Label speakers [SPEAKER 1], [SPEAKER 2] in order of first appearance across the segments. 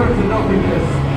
[SPEAKER 1] closer to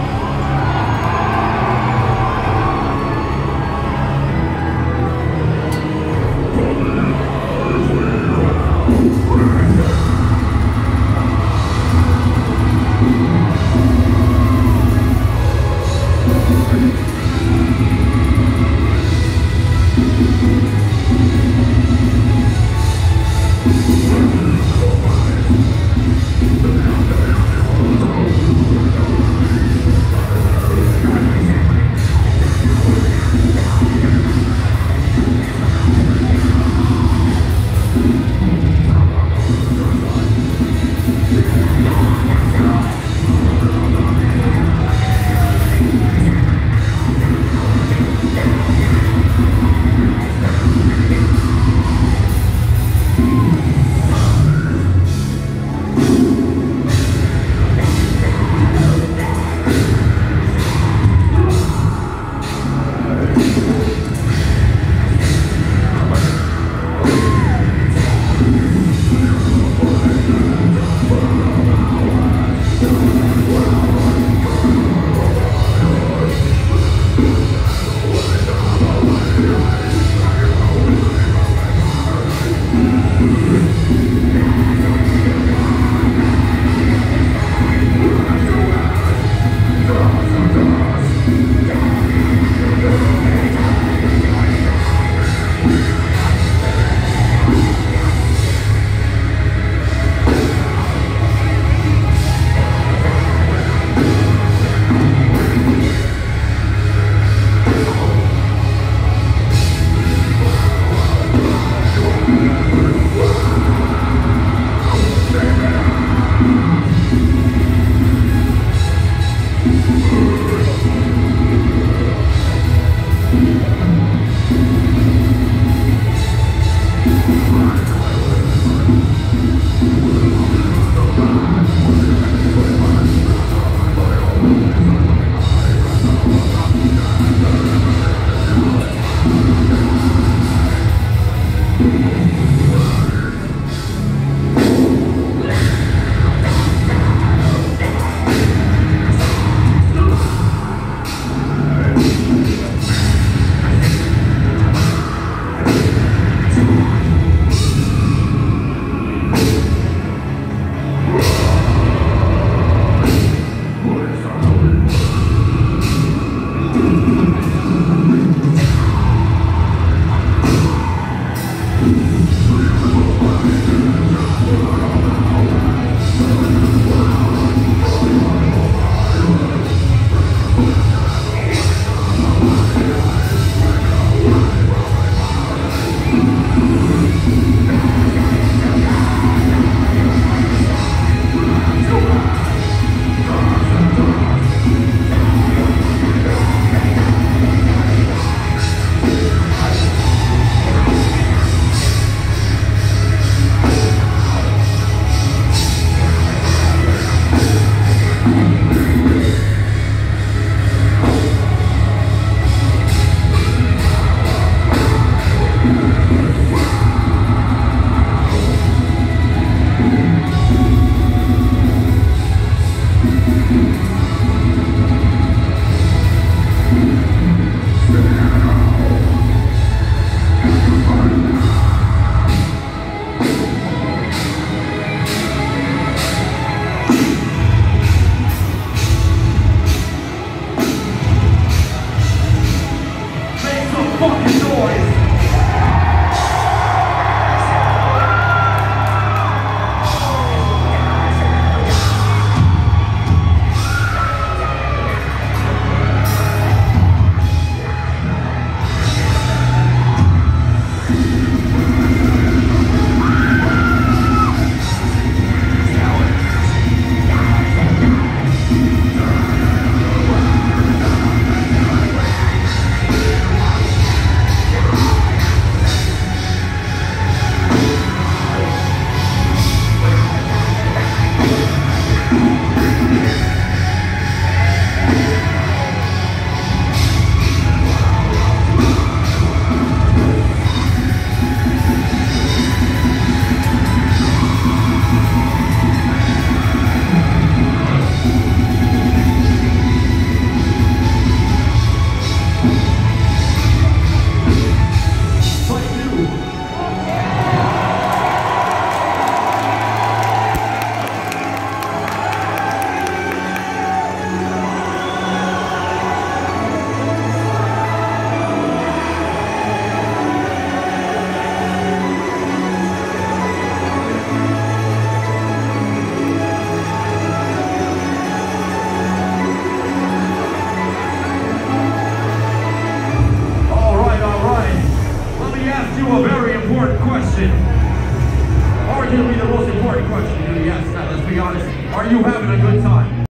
[SPEAKER 1] Arguably the most important question you asked. Let's be honest. Are you having a good time?